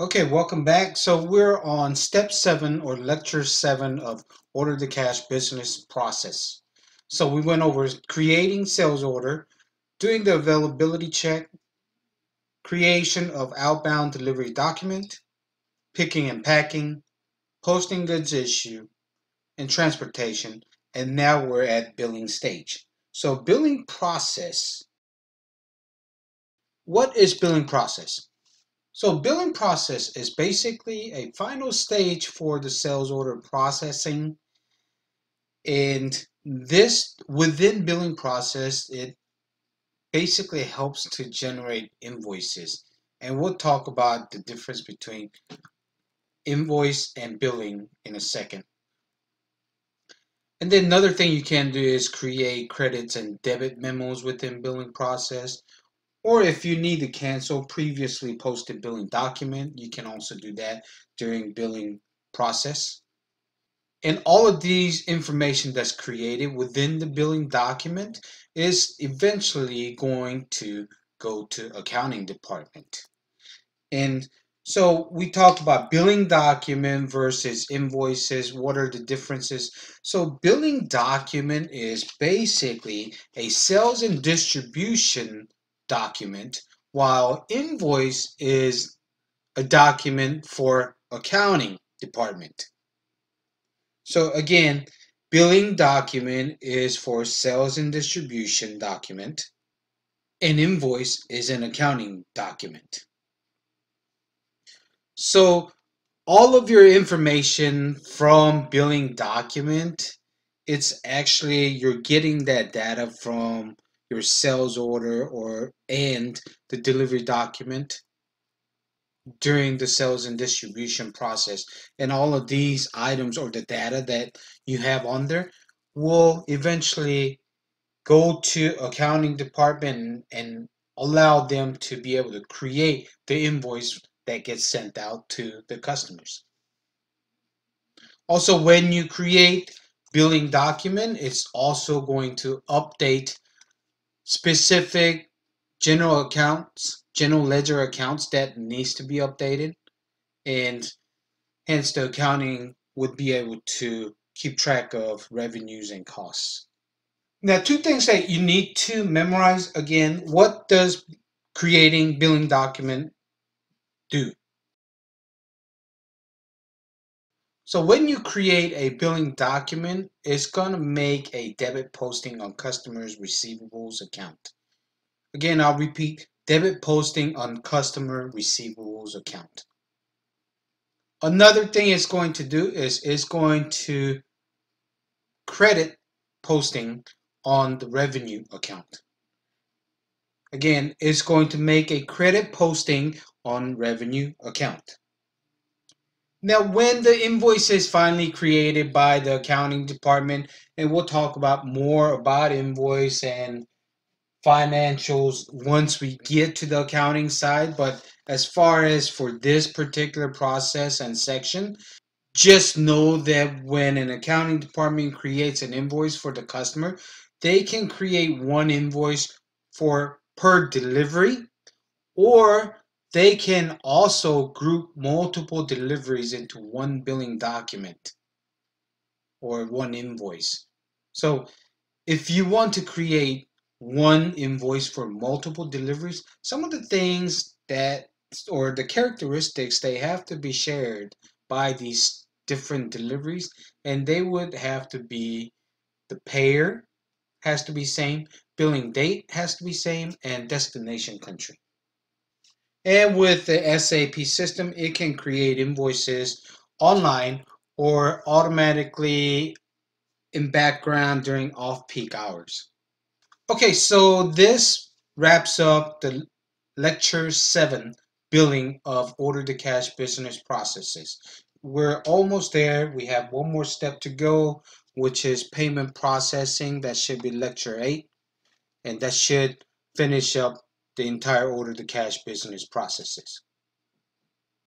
Okay, welcome back. So we're on step seven or lecture seven of order to cash business process. So we went over creating sales order, doing the availability check, creation of outbound delivery document, picking and packing, posting goods issue, and transportation. And now we're at billing stage. So billing process. What is billing process? So billing process is basically a final stage for the sales order processing. And this within billing process, it basically helps to generate invoices. And we'll talk about the difference between invoice and billing in a second. And then another thing you can do is create credits and debit memos within billing process or if you need to cancel previously posted billing document, you can also do that during billing process. And all of these information that's created within the billing document is eventually going to go to accounting department. And so we talked about billing document versus invoices. What are the differences? So billing document is basically a sales and distribution document, while invoice is a document for accounting department. So again, billing document is for sales and distribution document. An invoice is an accounting document. So all of your information from billing document, it's actually you're getting that data from your sales order or and the delivery document during the sales and distribution process. And all of these items or the data that you have on there will eventually go to accounting department and allow them to be able to create the invoice that gets sent out to the customers. Also when you create billing document it's also going to update specific general accounts, general ledger accounts that needs to be updated, and hence the accounting would be able to keep track of revenues and costs. Now, two things that you need to memorize again. What does creating billing document do? So when you create a billing document, it's going to make a debit posting on customer's receivables account. Again, I'll repeat, debit posting on customer receivables account. Another thing it's going to do is it's going to credit posting on the revenue account. Again, it's going to make a credit posting on revenue account. Now, when the invoice is finally created by the accounting department, and we'll talk about more about invoice and financials once we get to the accounting side, but as far as for this particular process and section, just know that when an accounting department creates an invoice for the customer, they can create one invoice for per delivery or they can also group multiple deliveries into one billing document or one invoice. So if you want to create one invoice for multiple deliveries, some of the things that or the characteristics they have to be shared by these different deliveries and they would have to be the payer has to be same, billing date has to be same and destination country. And with the SAP system, it can create invoices online or automatically in background during off-peak hours. Okay, so this wraps up the lecture 7 billing of order to cash business processes. We're almost there. We have one more step to go, which is payment processing. That should be lecture 8. And that should finish up the entire order to cash business processes.